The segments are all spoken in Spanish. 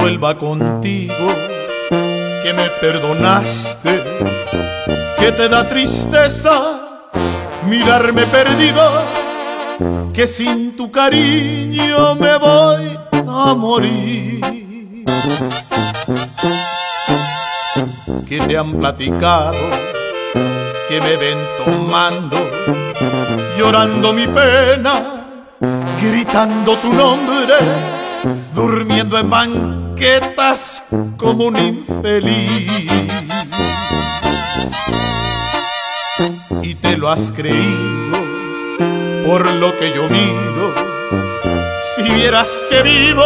vuelva contigo, que me perdonaste, que te da tristeza mirarme perdido, que sin tu cariño me voy a morir. Que te han platicado, que me ven tomando, llorando mi pena, gritando tu nombre, durmiendo en banquetas como un infeliz. Y te lo has creído por lo que yo miro. Si vieras que vivo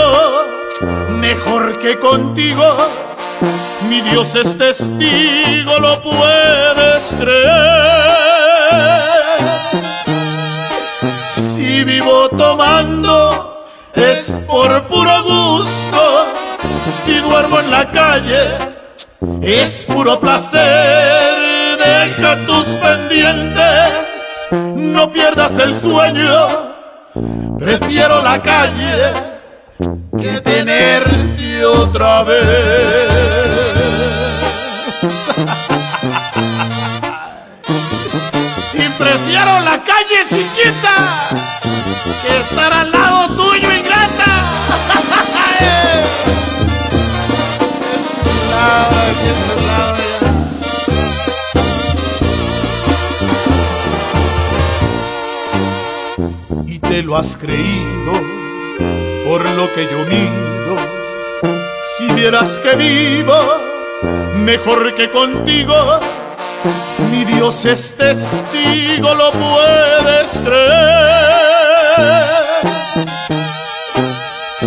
mejor que contigo, mi Dios es testigo, lo puedes creer. Si vivo tomando es por puro gusto, si duermo en la calle es puro placer. Deja tus pendientes, no pierdas el sueño, prefiero la calle que tenerte otra vez. y prefiero la calle chiquita que estar al lado tuyo, te lo has creído por lo que yo miro. Si vieras que vivo mejor que contigo, mi Dios es testigo, lo puedes creer.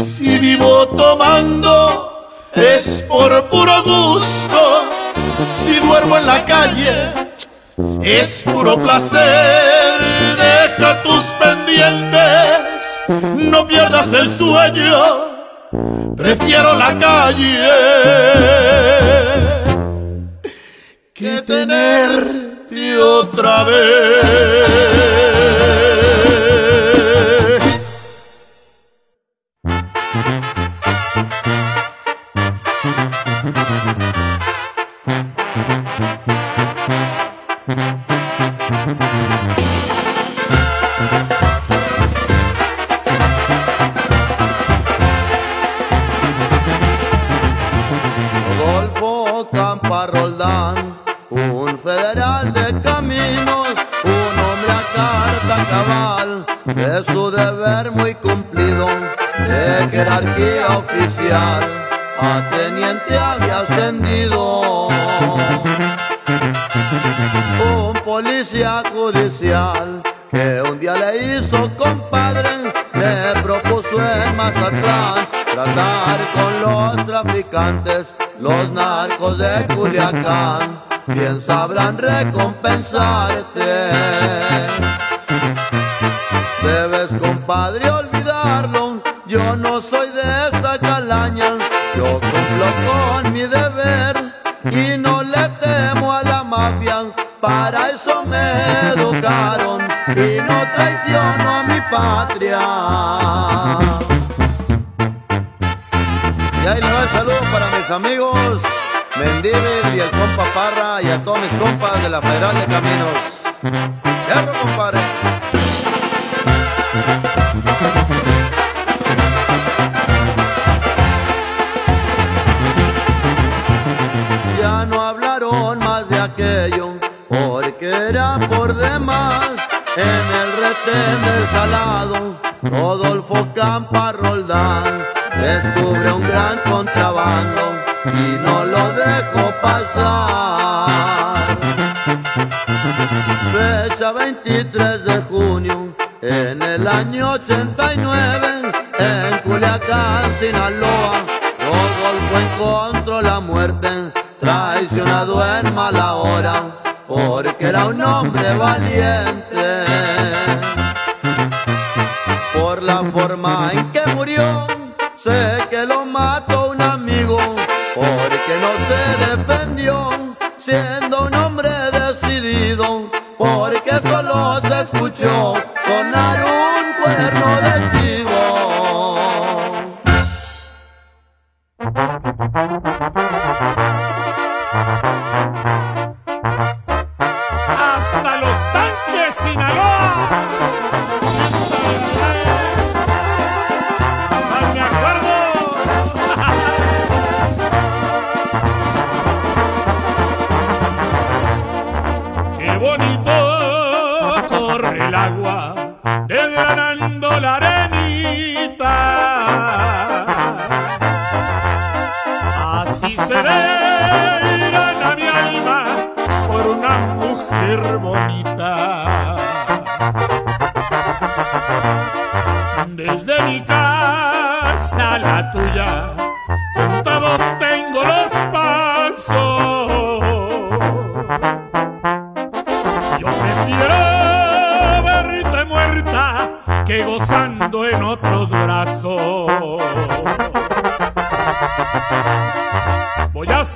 Si vivo tomando es por puro gusto, si duermo en la calle es puro placer. Tus pendientes, no pierdas el sueño, prefiero la calle que tenerte otra vez.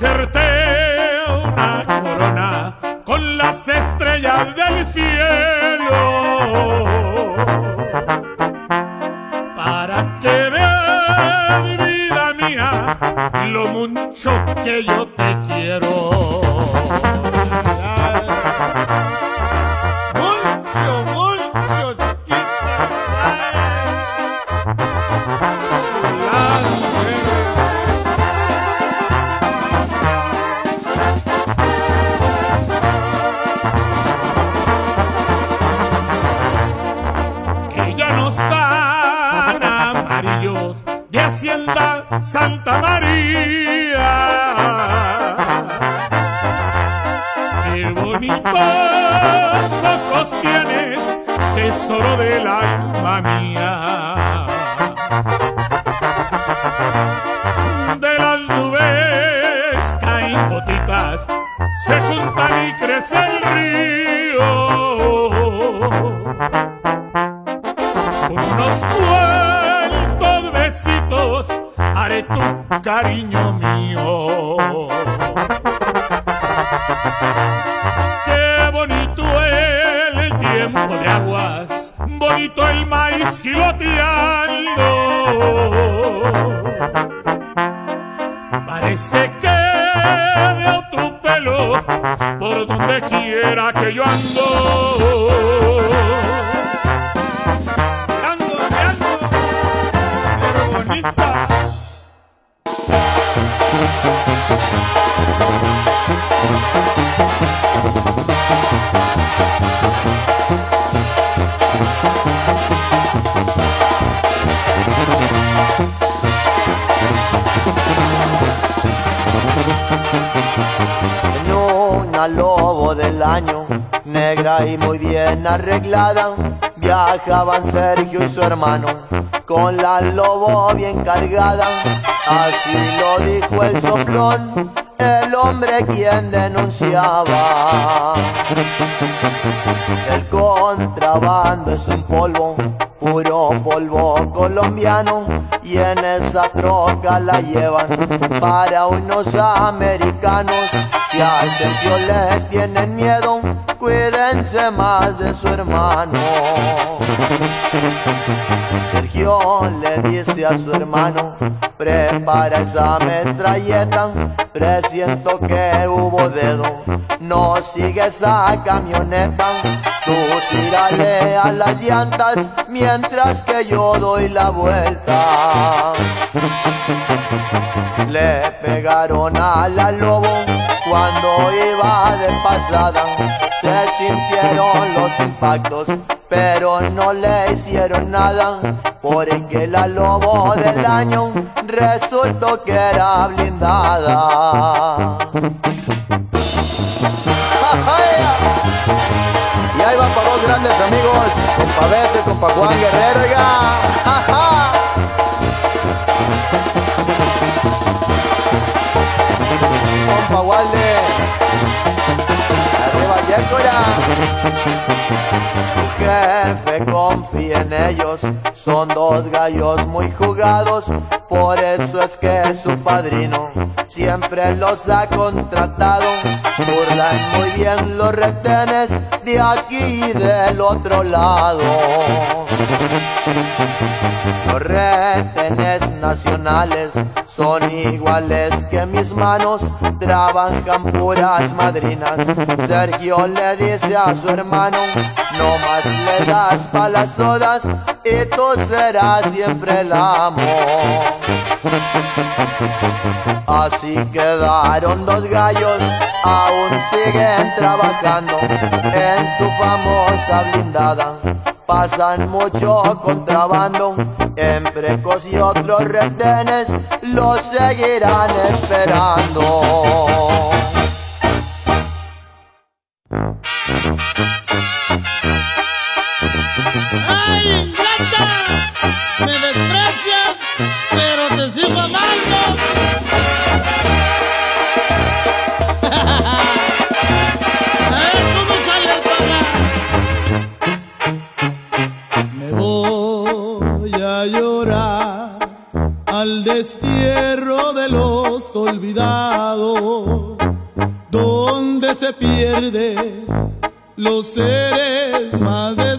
Hacerte una corona con las estrellas del cielo. Para que veas, vida mía, lo mucho que yo te tesoro del alma mía. Ando, arreglada, viajaban Sergio y su hermano, con la lobo bien cargada. Así lo dijo el soplón, el hombre quien denunciaba. El contrabando es un polvo, puro polvo colombiano, y en esa troca la llevan para unos americanos. Si al Sergio le tienen miedo, cuídense más de su hermano. Sergio le dice a su hermano, prepara esa metralleta, presiento que hubo dedo, no sigue esa camioneta, tú tírale a las llantas mientras que yo doy la vuelta. Le pegaron a la lobo cuando iba de pasada, se sintieron los impactos pero no le hicieron nada porque la lobo del año resultó que era blindada. Y ahí van para dos grandes amigos, compa Beto y compa Juan Guerrero, Su jefe confía en ellos, son dos gallos muy jugados, por eso es que su padrino siempre los ha contratado. Burlan muy bien los retenes de aquí y del otro lado. Los retenes nacionales son iguales que mis manos, trabajan puras madrinas. Sergio le dice a su hermano, no más le das pa' las y tú serás siempre el amo. Así quedaron dos gallos, aún siguen trabajando en su famosa blindada. Pasan mucho contrabando, en precos y otros retenes los seguirán esperando. ¡Ay, ingrata! Me desprecias, pero te sigo amando. A ver cómo sale el Me voy a llorar al destierro de los olvidados, donde se pierde los seres más despreciados.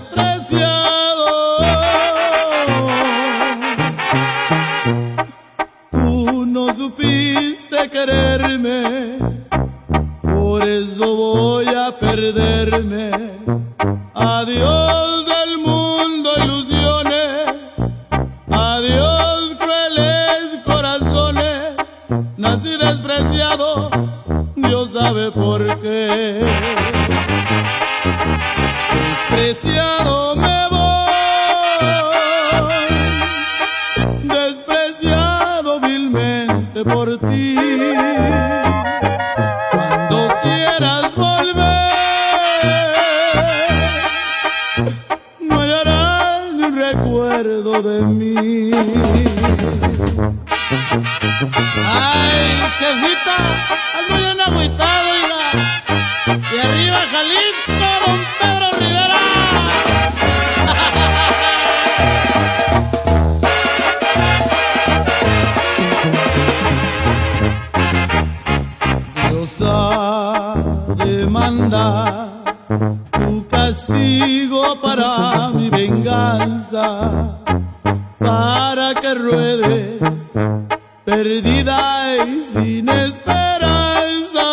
Perdida y sin esperanza.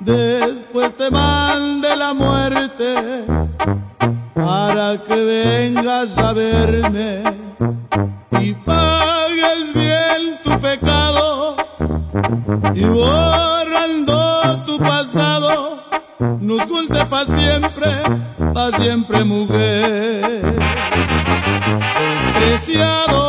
Después te mande la muerte para que vengas a verme y pagues bien tu pecado y borrando tu pasado nos oculte pa' siempre, pa' siempre mujer. Despreciado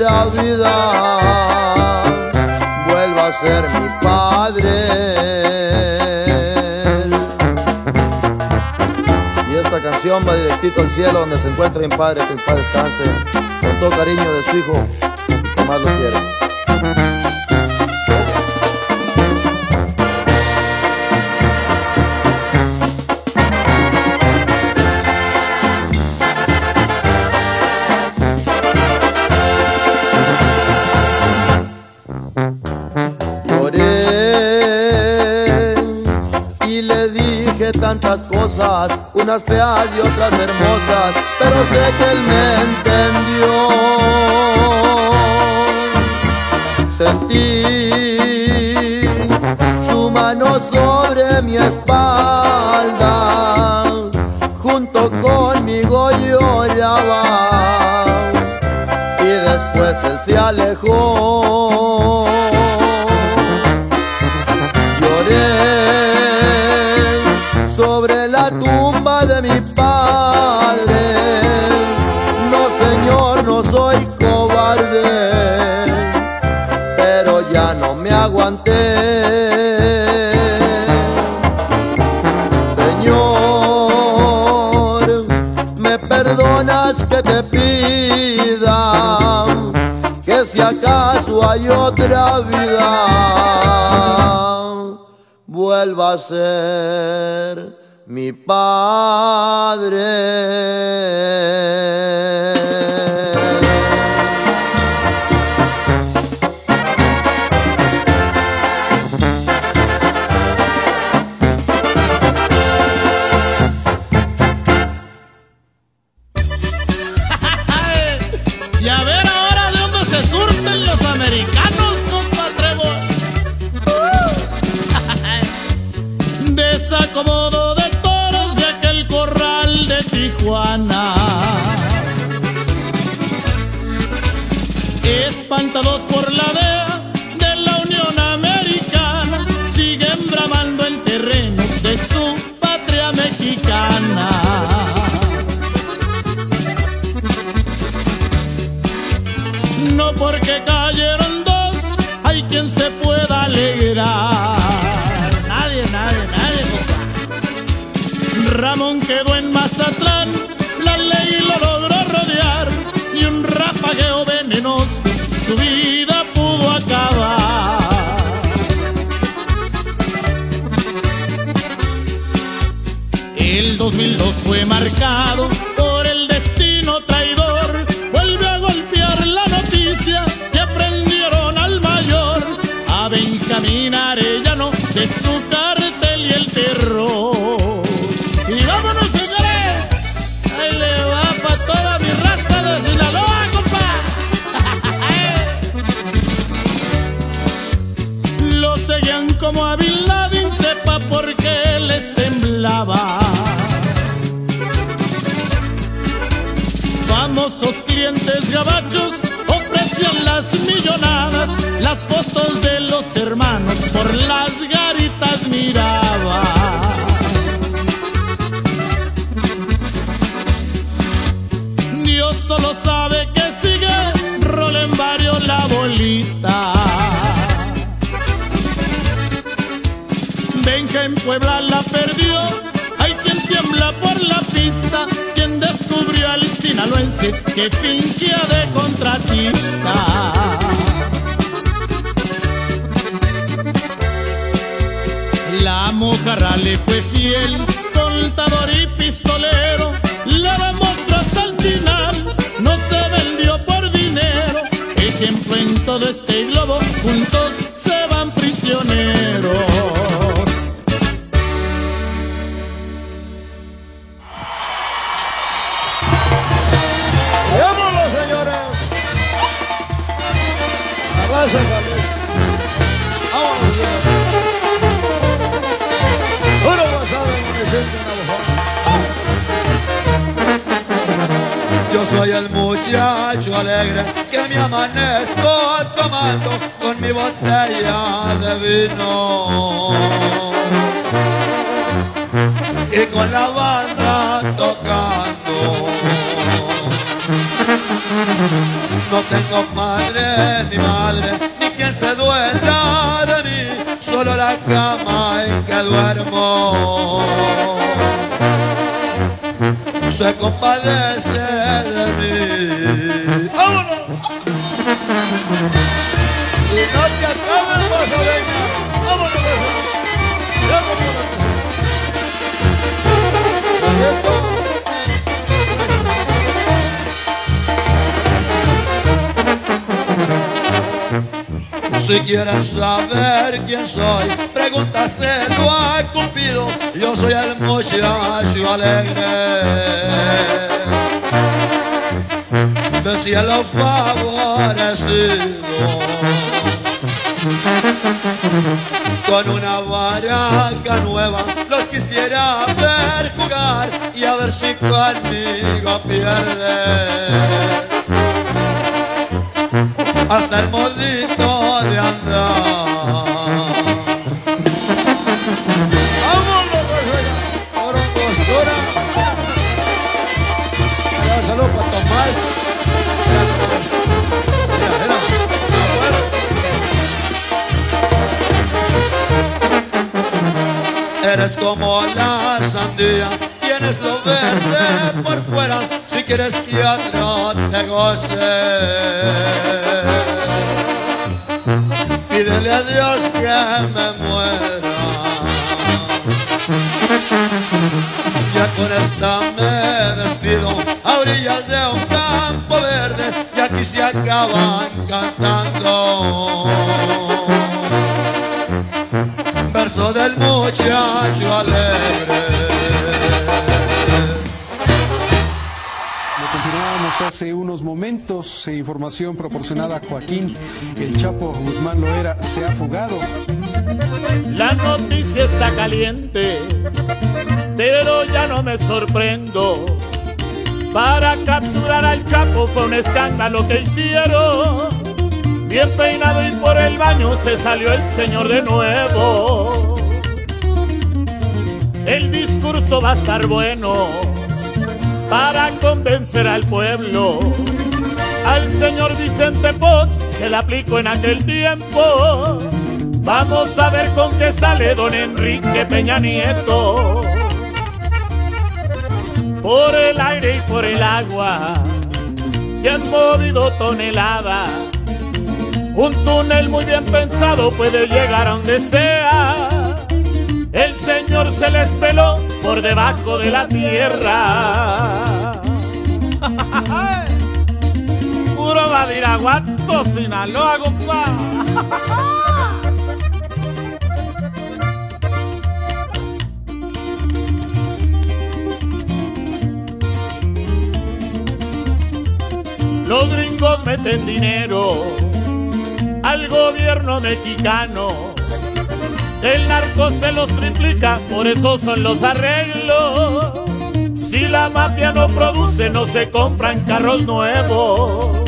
otra vida, vuelva a ser mi padre. Y esta canción va directito al cielo donde se encuentra mi padre, que el padre descanse, con todo cariño de su hijo, que más lo quiere. Tantas cosas, unas feas y otras hermosas, pero sé que él me entendió. Sentí su mano sobre mi espalda, junto conmigo lloraba y después él se alejó. Si acaso hay otra vida, vuelva a ser mi Padre. Cayeron dos, hay quien se pueda alegrar. Nadie, nadie, nadie. Ramón quedó en Mazatlán, la ley lo logró rodear y un rapagueo venenoso su vida pudo acabar. El 2002 fue marcado clientes gabachos ofrecían las millonadas, las fotos de los hermanos por las garitas miraba. Dios solo sabe que sigue, rola en varios la bolita. Benja en Puebla la perdió. Descubrió al sinaloense que fingía de contratista. La mojarra le fue fiel, contador y pistolero, le demostró hasta el final, no se vendió por dinero. Ejemplo en todo este globo, juntos Yo soy el muchacho alegre que me amanezco tomando con mi botella de vino y con la banda tocando. No tengo padre ni madre, ni quien se duela de mí, solo la cama en que duermo. Se compadece no. Si quieres saber quién soy, pregúntaselo a Cupido. Yo soy el muchacho alegre. De cielo favorecido. Con una baraca nueva los quisiera ver jugar y a ver si conmigo pierde hasta el modito de andar. Eres como la sandía, tienes lo verde por fuera, si quieres que otro te goce. Pídele a Dios que me muera. Ya con esta me despido a orillas de un campo verde y aquí se acaban cantando. Muchacho alegre. Lo continuábamos hace unos momentos, información proporcionada a Joaquín, el Chapo Guzmán Loera se ha fugado. La noticia está caliente, pero ya no me sorprendo. Para capturar al Chapo fue un escándalo que hicieron. Bien peinado y por el baño se salió el señor de nuevo. El discurso va a estar bueno para convencer al pueblo. Al señor Vicente Fox se le aplicó en aquel tiempo. Vamos a ver con qué sale don Enrique Peña Nieto. Por el aire y por el agua se han movido toneladas. Un túnel muy bien pensado puede llegar a donde sea. Señor se les peló por debajo de la tierra. Puro Badiraguato, Sinaloa, compa. Los gringos meten dinero al gobierno mexicano. El narco se los triplica, por eso son los arreglos. Si la mafia no produce, no se compran carros nuevos.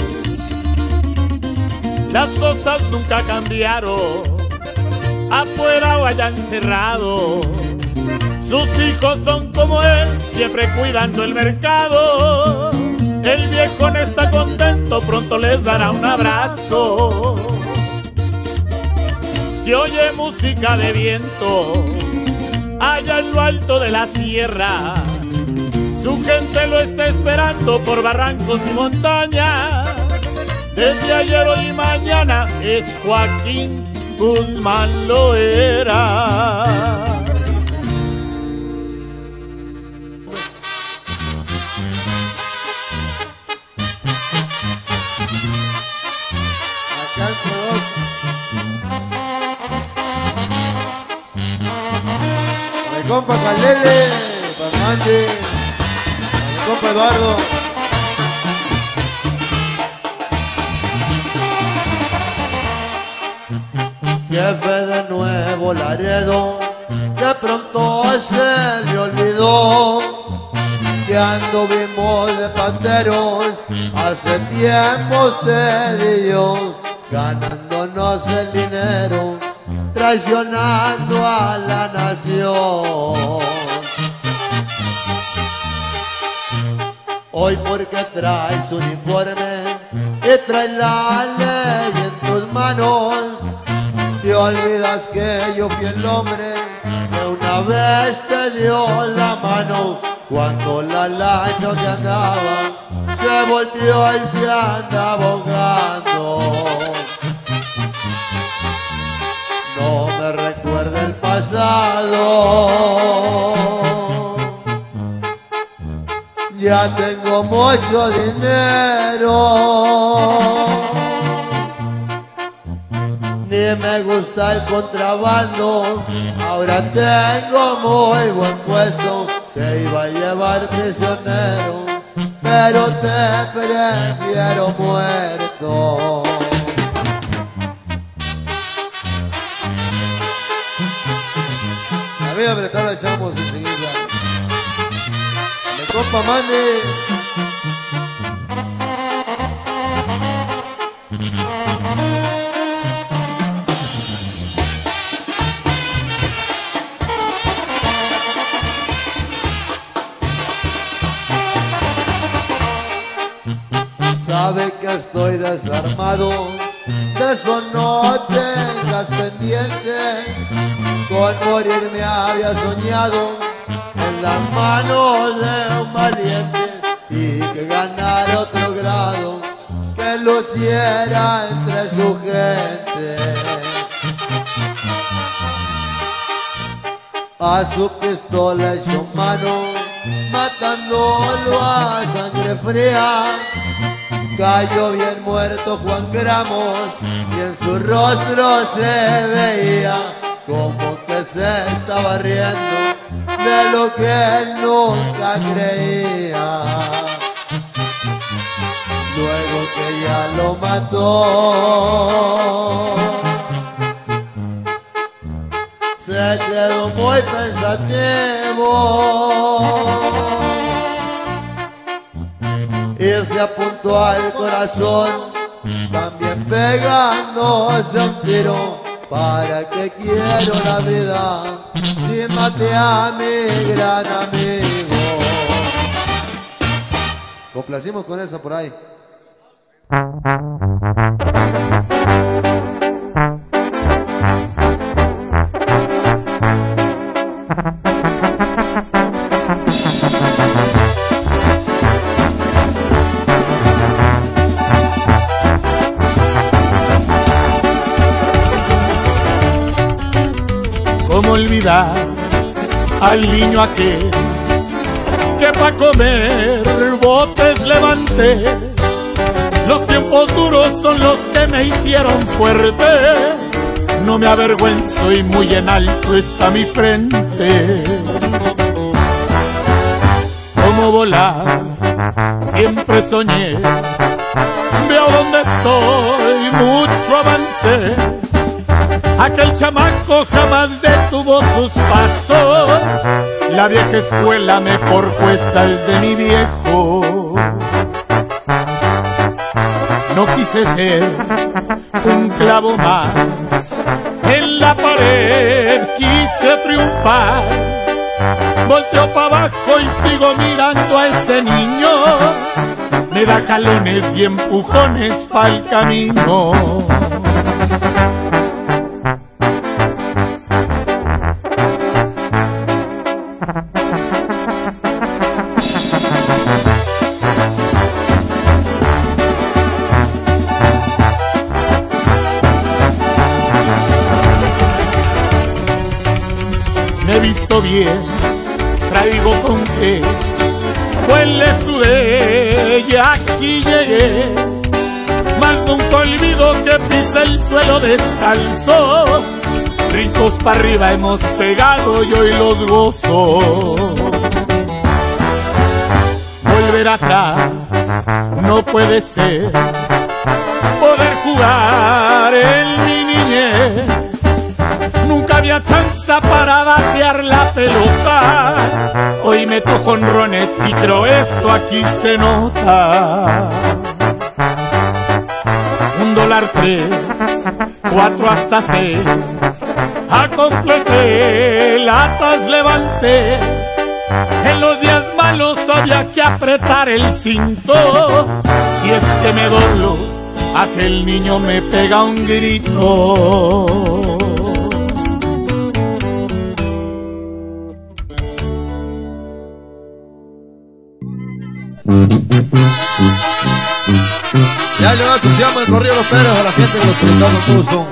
Las cosas nunca cambiaron, afuera o allá encerrado. Sus hijos son como él, siempre cuidando el mercado. El viejo no está contento, pronto les dará un abrazo. Se oye música de viento allá en lo alto de la sierra. Su gente lo está esperando por barrancos y montañas. Desde ayer, hoy y mañana es Joaquín Guzmán Loera. Calele, para Eduardo. Jefe de nuevo Laredo, que pronto se le olvidó que anduvimos de panteros hace tiempo usted y yo, ganándonos el dinero, traicionando a la nación. Hoy porque traes uniforme y trae la ley en tus manos. Te olvidas que yo fui el hombre que una vez te dio la mano cuando la lancha donde andaba se volteó y se anda abogando. No me recuerda el pasado. Ya tengo mucho dinero. Ni me gusta el contrabando. Ahora tengo muy buen puesto. Te iba a llevar prisionero. Pero te prefiero muerto. La vida apretar la echamos enseguida. Me compa mande. Sabe que estoy desarmado, de eso no tengas pendiente. Con morir me había soñado las manos de un valiente y que ganara otro grado, que luciera entre su gente. A su pistola echó mano, matándolo a sangre fría. Cayó bien muerto Juan Gramos y en su rostro se veía como que se estaba riendo de lo que él nunca creía. Luego que ya lo mató, se quedó muy pensativo y se apuntó al corazón, también pegándose un tiro. ¿Para que quiero la vida si maté a mi gran amigo? Complacimos con esa por ahí. Olvidar al niño aquel que pa' comer botes levanté? Los tiempos duros son los que me hicieron fuerte. No me avergüenzo y muy en alto está mi frente. Cómo volar, siempre soñé. Veo dónde estoy, mucho avancé. Aquel chamaco jamás detuvo sus pasos. La vieja escuela me forjó esas de mi viejo. No quise ser un clavo más en la pared, quise triunfar. Volteo para abajo y sigo mirando a ese niño. Me da jalones y empujones pa'l camino. Bien, traigo con qué, pues le sudé y aquí llegué. Más nunca olvido que pisa el suelo descalzo, ricos para arriba hemos pegado y hoy los gozo. Volver atrás no puede ser, poder jugar en mi niñez Nunca había chance para batear la pelota. Hoy meto jonrones y creo eso aquí se nota. Un dólar tres, cuatro hasta seis. A completé, latas levanté. En los días malos había que apretar el cinto. Si es que me doblo, aquel niño me pega un grito. Ya le entusiasmo el corrido los perros a la gente que los justo.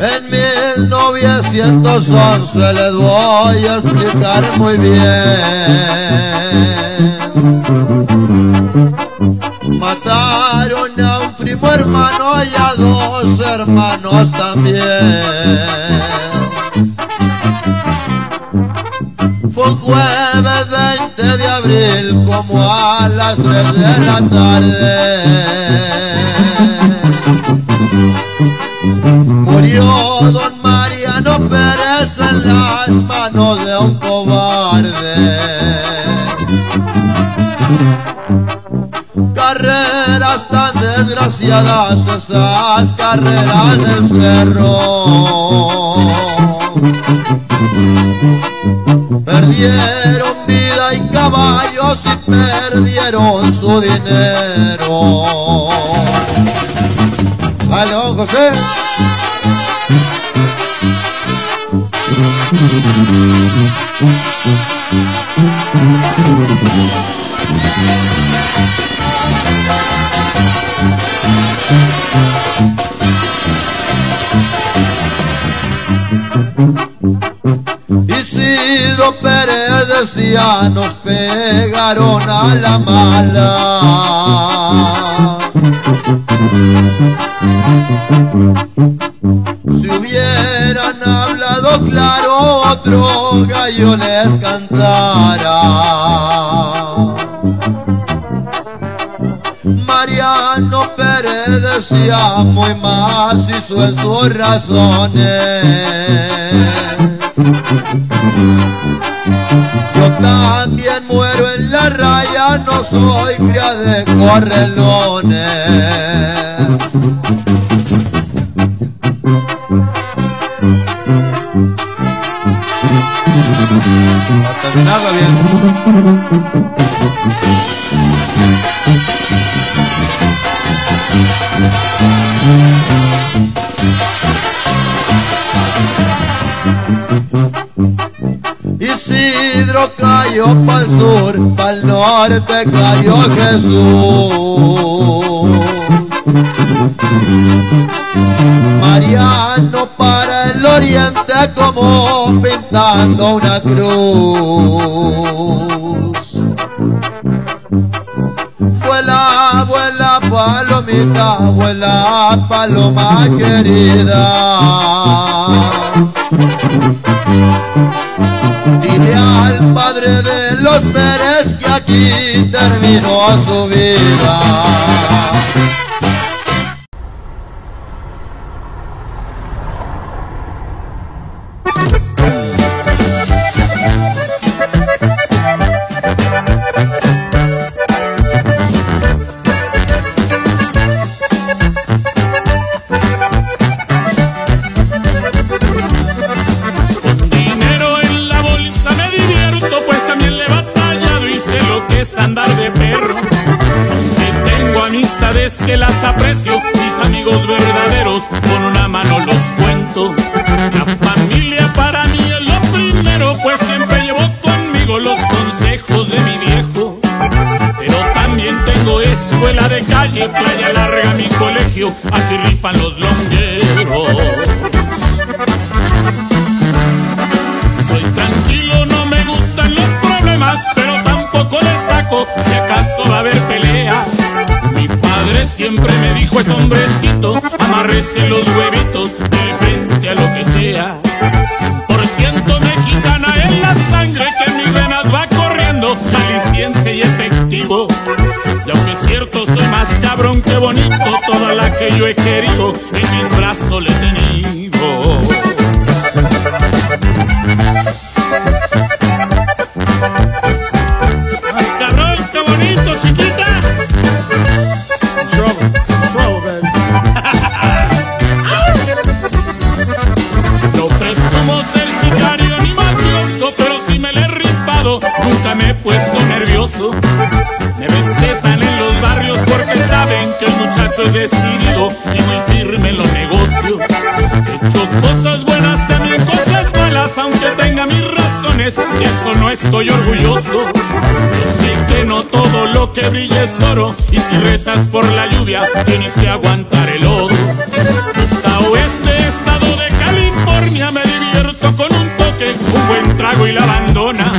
En 1911 les voy a explicar muy bien. Mataron a un primo hermano y a dos hermanos también. Fue jueves 20 de abril como a las 3 de la tarde. Murió don Mariano Pérez en las manos de un cobarde. Carreras tan desgraciadas, esas carreras de cerro. Perdieron vida y caballos y perdieron su dinero. Aló, José. Isidro Pérez decía, nos pegaron a la mala. Si hubieran hablado claro, otro gallo les cantara. Mariano Pérez decía muy más hizo en sus razones. Yo también muero en la raya, no soy cría de correlones. A terminarla bien. Isidro cayó pa'l sur, pa'l norte cayó Jesús. Mariano para el oriente como pintando una cruz. Vuela, vuela palomita, vuela paloma querida. Dile al padre de los Pérez que aquí terminó su vida. Yo he querido Yo sé que no todo lo que brilla es oro, y si rezas por la lluvia, tienes que aguantar el lodo. Costa oeste, estado de California, me divierto con un toque, un buen trago y la abandona.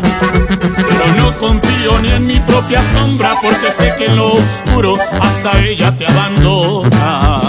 Pero no confío ni en mi propia sombra, porque sé que en lo oscuro hasta ella te abandona.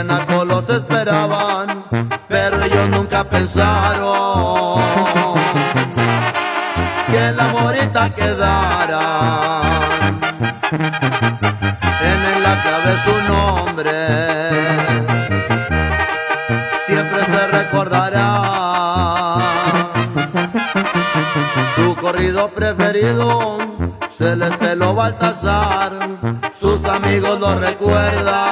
En los esperaban, pero ellos nunca pensaron que la morita quedara en la clave su nombre siempre se recordará. Su corrido preferido se les peló Baltasar, sus amigos lo recuerdan,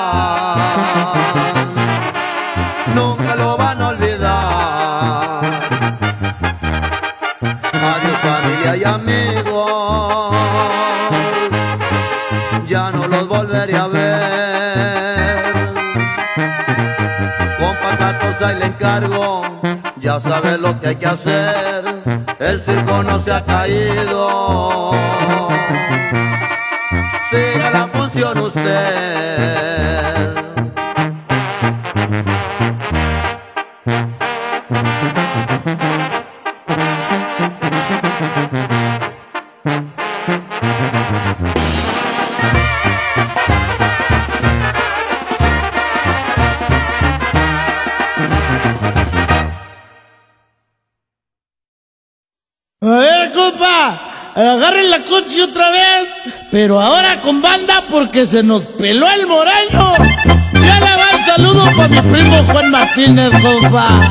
hacer, el circo no se ha caído. Siga la función usted. Se nos peló el moreño. Ya le va el saludo para mi primo Juan Martínez, compa.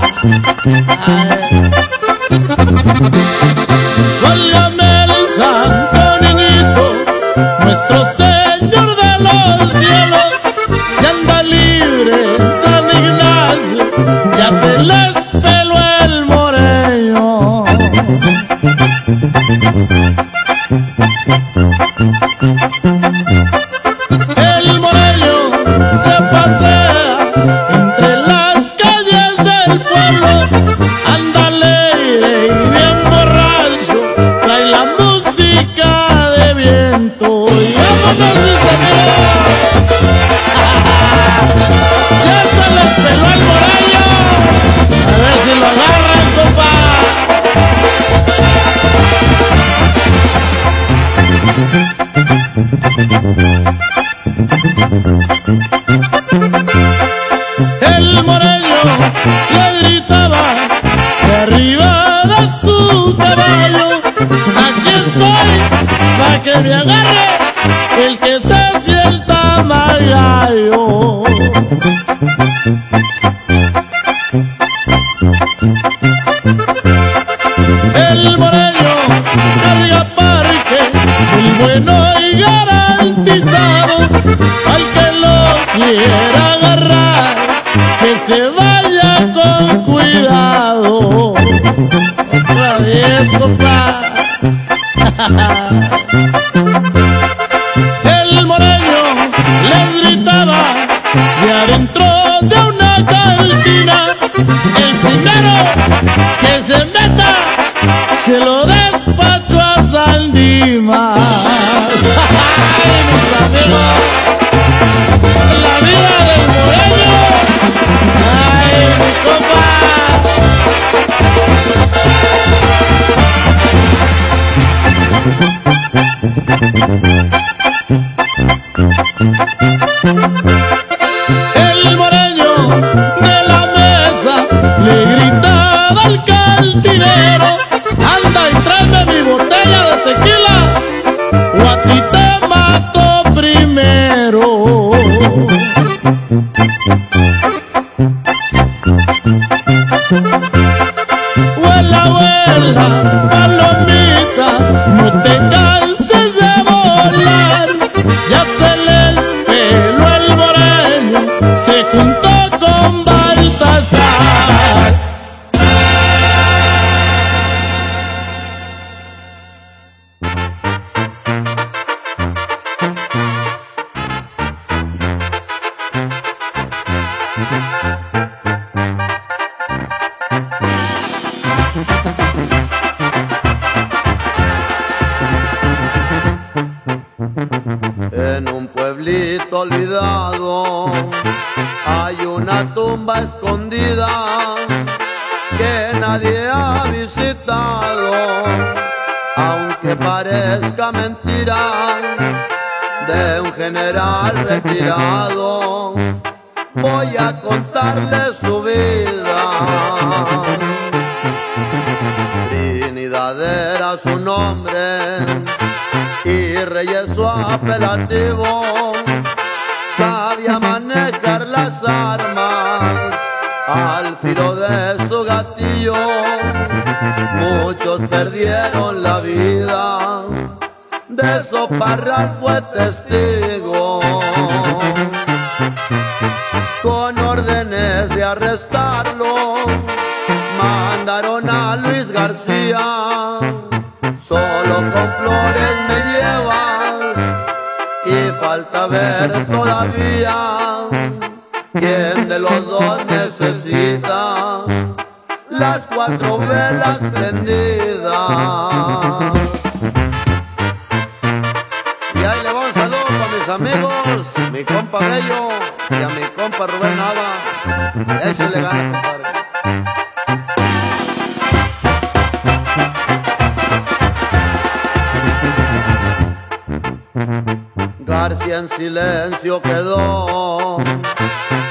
marcha en silencio quedó,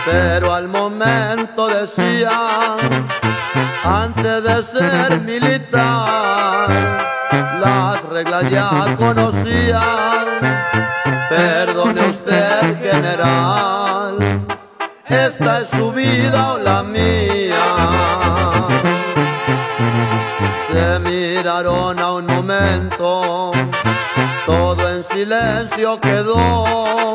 pero al momento decía, antes de ser militar, las reglas ya conocían, perdone usted general, esta es su vida o la mía. Se miraron a un momento silencio quedó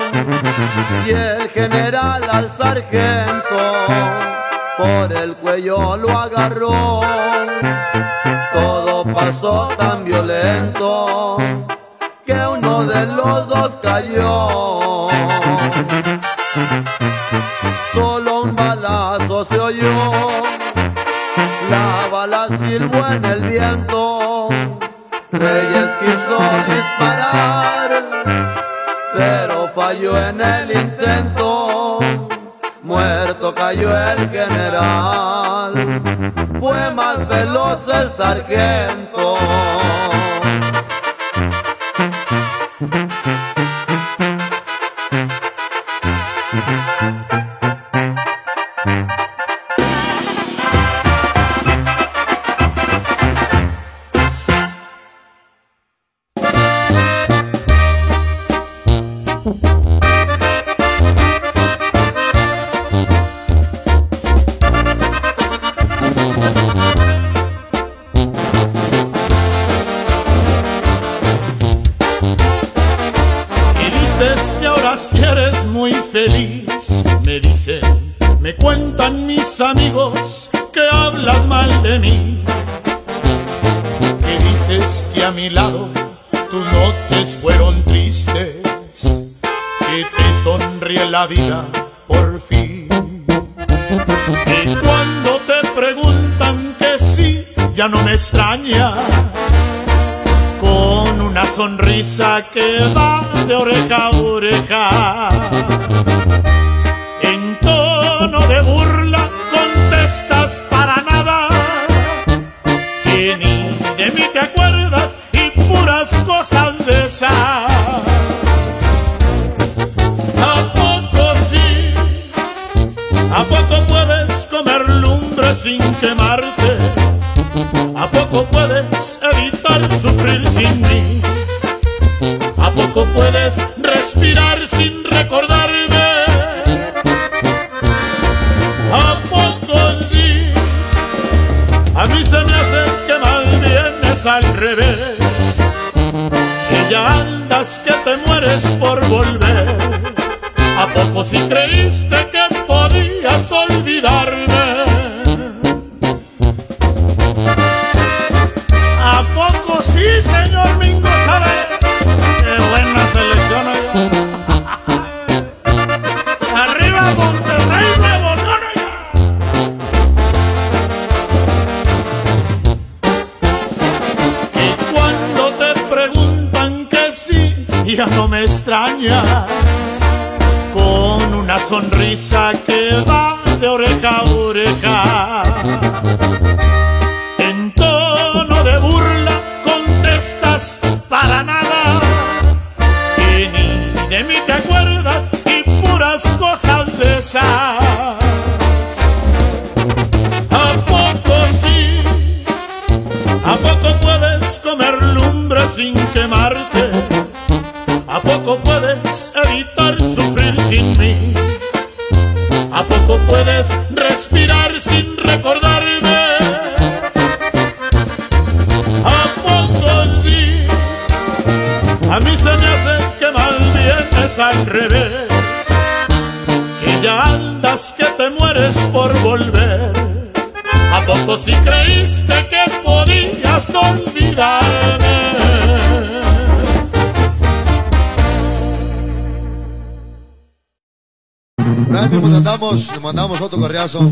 y el general al sargento por el cuello lo agarró. Todo pasó tan violento que uno de los dos cayó. Solo un balazo se oyó, la bala silbó en el viento. Reyes quiso disparar, pero falló en el intento. Muerto cayó el general, fue más veloz el sargento. Vida por fin. Y cuando te preguntan que sí, ya no me extrañas con una sonrisa que va de oreja a oreja. Quemarte? ¿A poco puedes evitar sufrir sin mí? ¿A poco puedes respirar sin recordarme? ¿A poco sí? A mí se me hace que más bien es al revés. Que ya andas que te mueres por volver. ¿A poco si creíste que podías sonrisa que es al revés. Que ya andas que te mueres por volver. ¿A poco si creíste que podías olvidarme? Le mandamos, le mandamos otro correazo.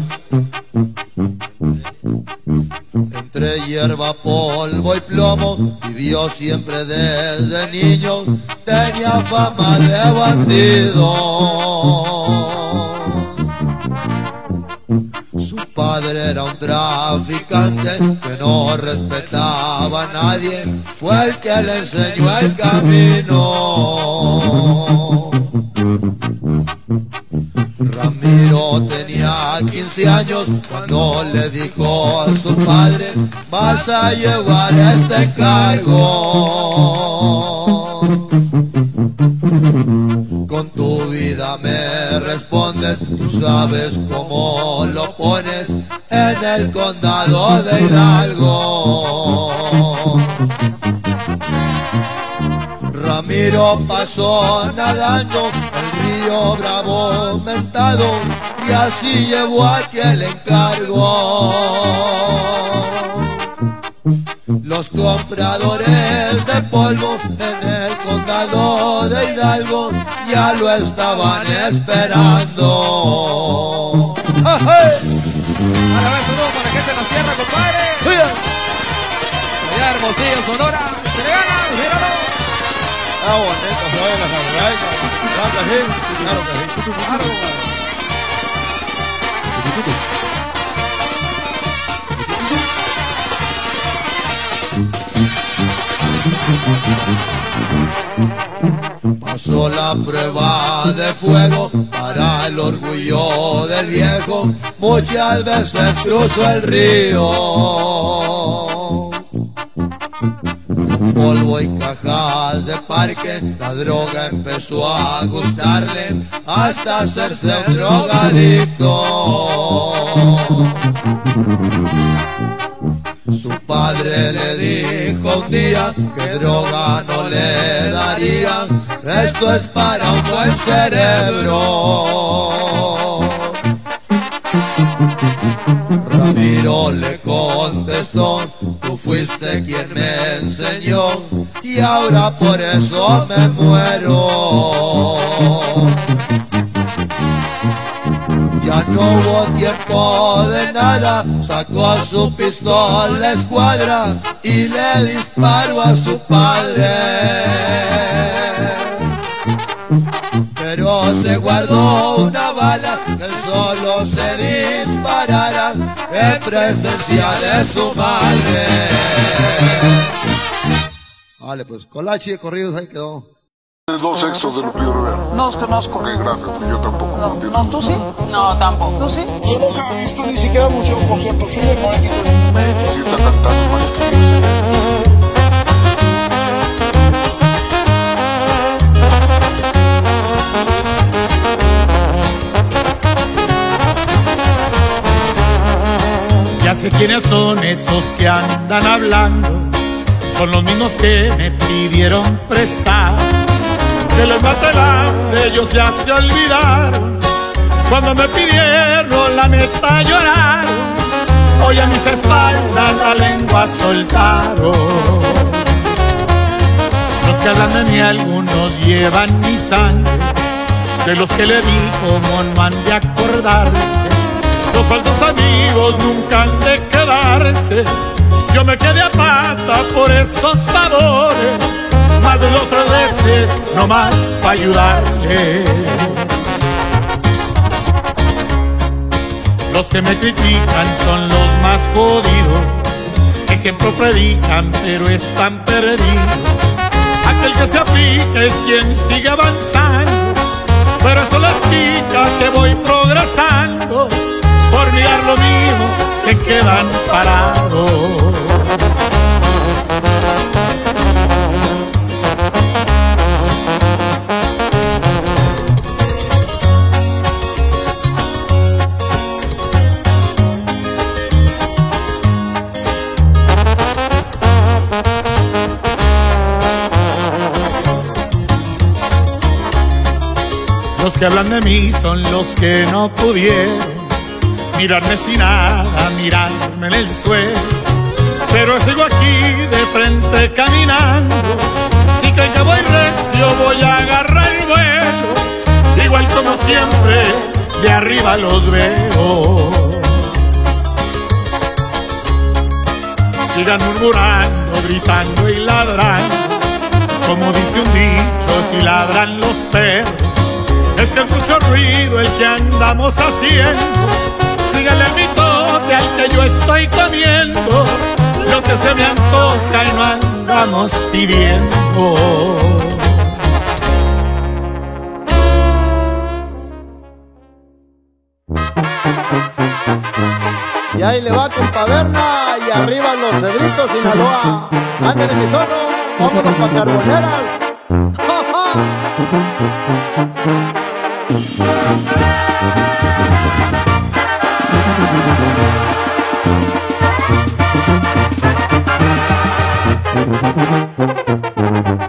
Entre hierba, polvo y plomo, vivió siempre desde niño, tenía fama de bandido. Su padre era un traficante que no respetaba a nadie, fue el que le enseñó el camino. Ramiro tenía 15 años cuando le dijo a su padre, vas a llevar este encargo. Con tu vida me respondes, tú sabes cómo lo pones en el condado de Hidalgo. Ramiro pasó nadando el río Bravo mentado y así llevó aquel encargo. Los compradores de polvo en el condado de Hidalgo ya lo estaban esperando. ¡Ja, ja! Ahora va el saludo para la gente de la sierra, compadre. Allá Hermosillo, Sonora. Se le gana, Ah, bonito, se oye la jamaica. Claro que sí, claro que sí. Claro. Pasó la prueba de fuego para el orgullo del viejo, muchas veces cruzó el río. Polvo y cajas de parque, la droga empezó a gustarle hasta hacerse un drogadicto. Su padre le dijo un día que droga no le daría, esto es para un buen cerebro. Ramiro le contestó, tú fuiste quien me enseñó y ahora por eso me muero. Ya no hubo tiempo de nada, sacó su pistola escuadra y le disparó a su padre. Pero se guardó una bala que solo se disparara en presencia de su madre. Vale, pues Colachi de corridos ahí quedó. Dos sextos de Lupillo Rivera. No los conozco. Ok, gracias. Yo tampoco. No, entiendo. no, ¿tú sí? No, tampoco. ¿Tú sí? Yo nunca he visto ni siquiera mucho, por cierto, sí, no hay ningún mérito. Sí está cantando varias canciones. Sé quiénes son esos que andan hablando, son los mismos que me pidieron prestar. Que les hambre, ellos ya se olvidaron. Cuando me pidieron la neta llorar, hoy a mis espaldas la lengua soltaron. Los que hablan de mí algunos llevan mi sangre, de los que le di como no han de acordarse. Los falsos amigos nunca han de quedarse. Yo me quedé a pata por esos favores, más de dos tres veces, no más para ayudarle. Los que me critican son los más jodidos. Ejemplo predican, pero están perdidos. Aquel que se aplica es quien sigue avanzando. Pero eso les pica que voy progresando. Mirar lo mío se quedan parados. Los que hablan de mí son los que no pudieron mirarme sin nada, mirarme en el suelo. Pero sigo aquí de frente caminando. Si creen que voy recio, voy a agarrar el vuelo. Igual como siempre, de arriba los veo. Sigan murmurando, gritando y ladrando. Como dice un dicho, si ladran los perros. Es que es mucho ruido el que andamos haciendo. Sígale el mitote al que yo estoy comiendo. Lo que se me antoja y no andamos pidiendo. Y ahí le va con Paverna y arriba los cedritos Sinaloa. Ándale mi zorro, vámonos pa' carboneras. ¡Ja, ja!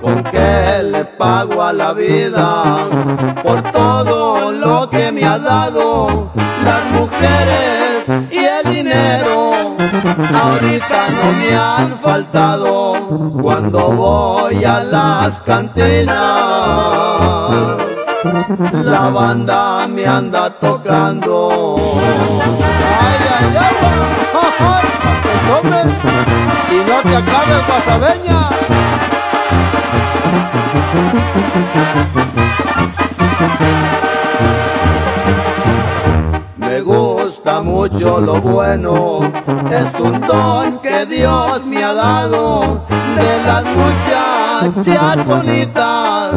¿Con qué le pago a la vida por todo lo que me ha dado? Las mujeres y el dinero ahorita no me han faltado cuando voy a las cantinas. La banda me anda tocando. Ay, ay, ay, ay, tomes y no te acabes pasabeña. Me gusta mucho lo bueno, es un don que Dios me ha dado. De las muchachas bonitas,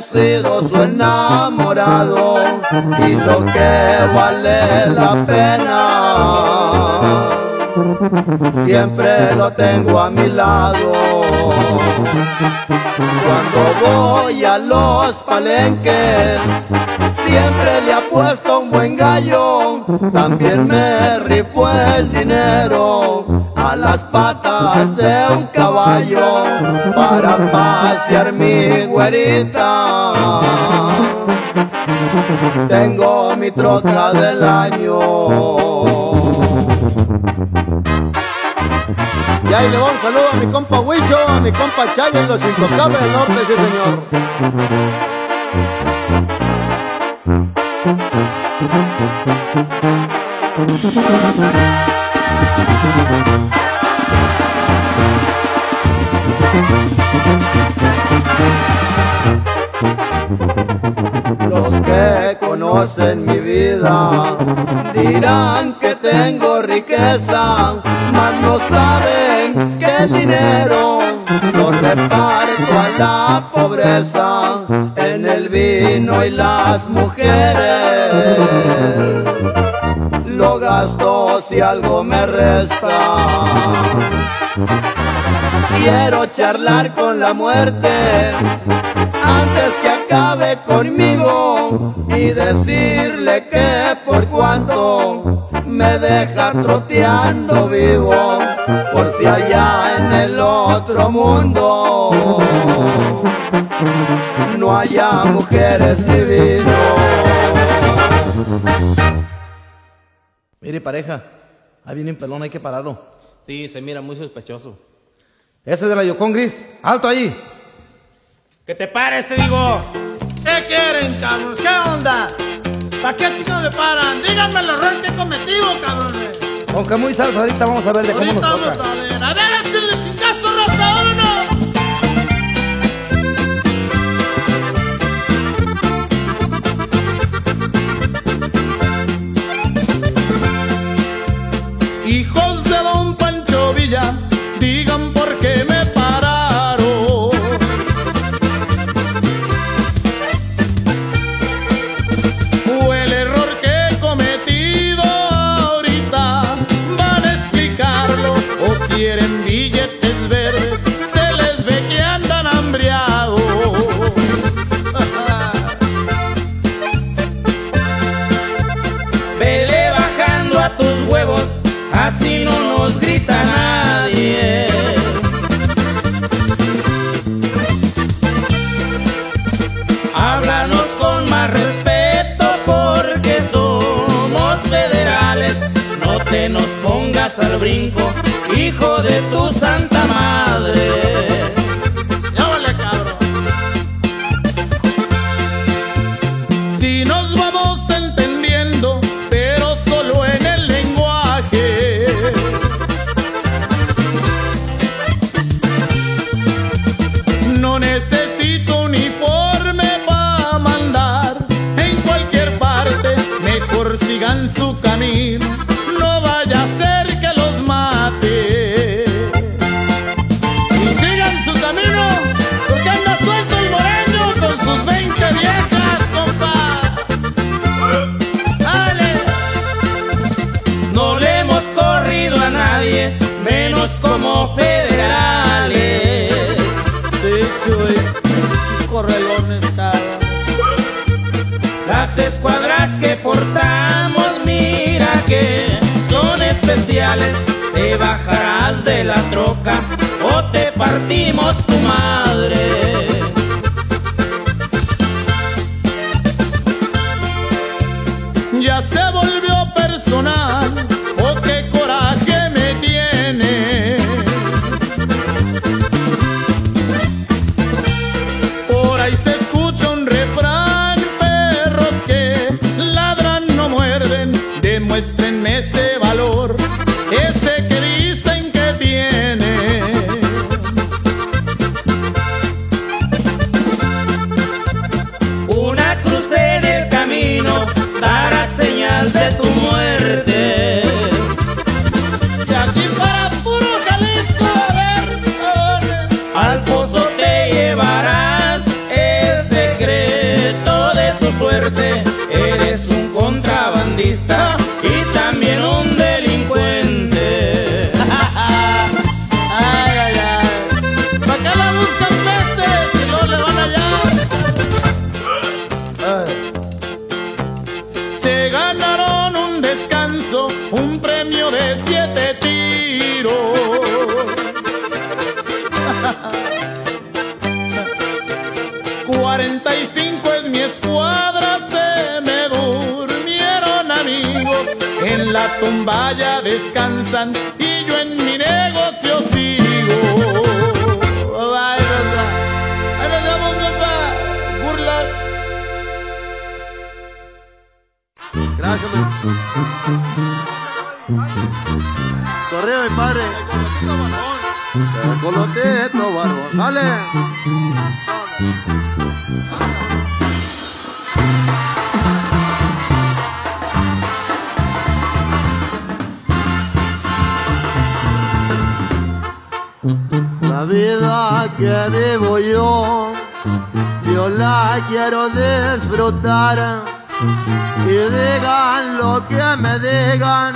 sido su enamorado y lo que vale la pena siempre lo tengo a mi lado. Cuando voy a los palenques, siempre le apuesto un buen gallo. También me rifo el dinero a las patas de un caballo para pasear mi güerita. Tengo mi troca del año. Y ahí le va un saludo a mi compa Huicho, a mi compa Chayo, los intocables del norte, sí señor. Los que conocen mi vida dirán que tengo riqueza, mas no saben que el dinero lo reparto a la pobreza en el vino y las mujeres. Lo gasto si algo me resta. Quiero charlar con la muerte antes que acabe conmigo y decirle que por cuanto me deja troteando vivo, por si allá en el otro mundo no haya mujeres ni. Mire, pareja, ahí viene un pelón, hay que pararlo. Sí, se mira muy sospechoso. Ese es de la Yukon Gris. ¡Alto ahí! ¡Que te pares, te digo! ¿Qué quieren, cabrones? ¿Qué onda? ¿Para qué chicos me paran? Díganme el error que he cometido, cabrones. Aunque muy salsa, ahorita vamos a ver de cómo Ahorita nos vamos toca. a ver. A ver, échenle Hijos de Escuadras que portamos, mira que son especiales. Te bajarás de la Correo, mi padre. Colotito, barbón. Sale. La vida que vivo yo, yo la quiero disfrutar. Y digan lo que me digan,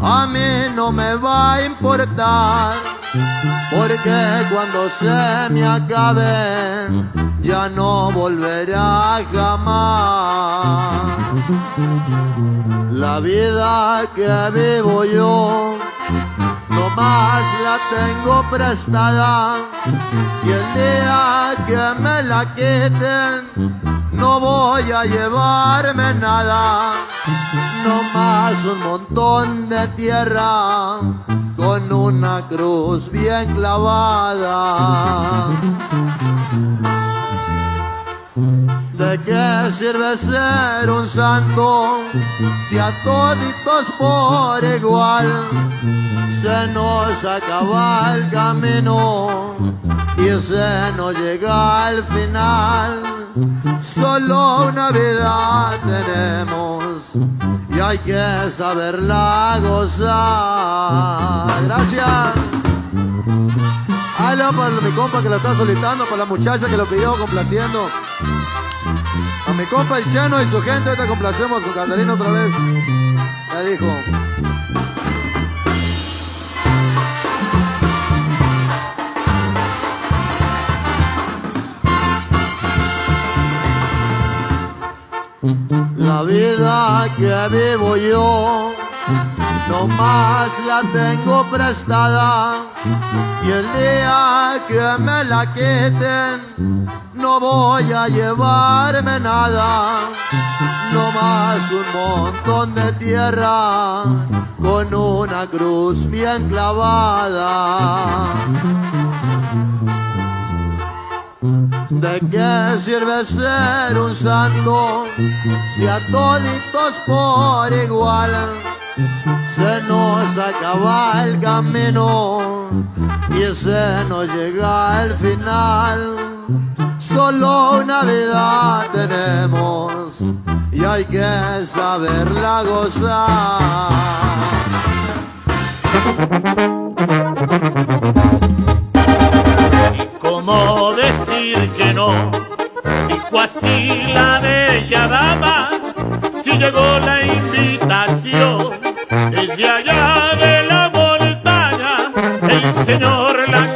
a mí no me va a importar. Porque cuando se me acabe, ya no volverá jamás. La vida que vivo yo, no más la tengo prestada. Y el día que me la quiten, no voy a llevarme nada, no más un montón de tierra con una cruz bien clavada. ¿De qué sirve ser un santo si a toditos por igual se nos acaba el camino y se nos llega al final? Solo una vida tenemos y hay que saberla gozar. Gracias. Aló para mi compa que lo está solicitando, para la muchacha que lo pidió complaciendo. A mi compa el Chano y su gente te complacemos con Catalina otra vez. Ya dijo. La vida que vivo yo, no más la tengo prestada. Y el día que me la quiten, no voy a llevarme nada. No más un montón de tierra con una cruz bien clavada. ¿De qué sirve ser un santo si a toditos por igual se nos acaba el camino y se nos llega al final? Solo una vida tenemos y hay que saberla gozar. ¿Cómo decir que no? Dijo así la bella dama, si llegó la invitación desde allá de la montaña, el señor la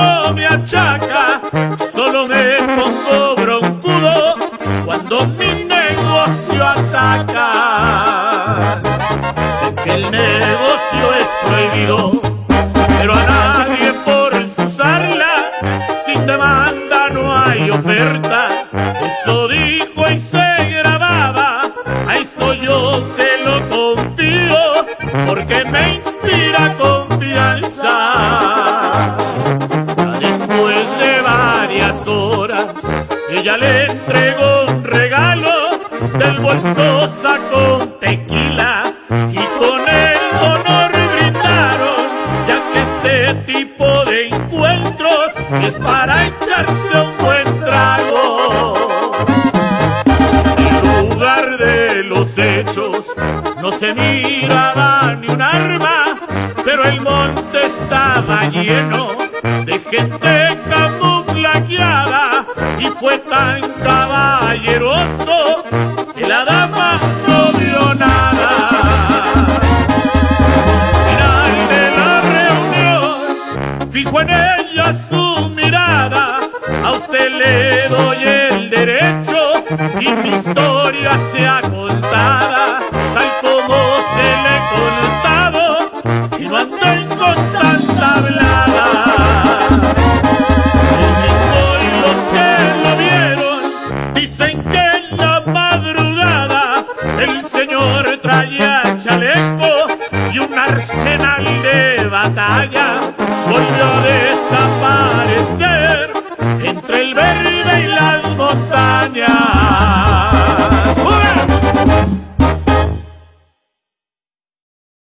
gobierno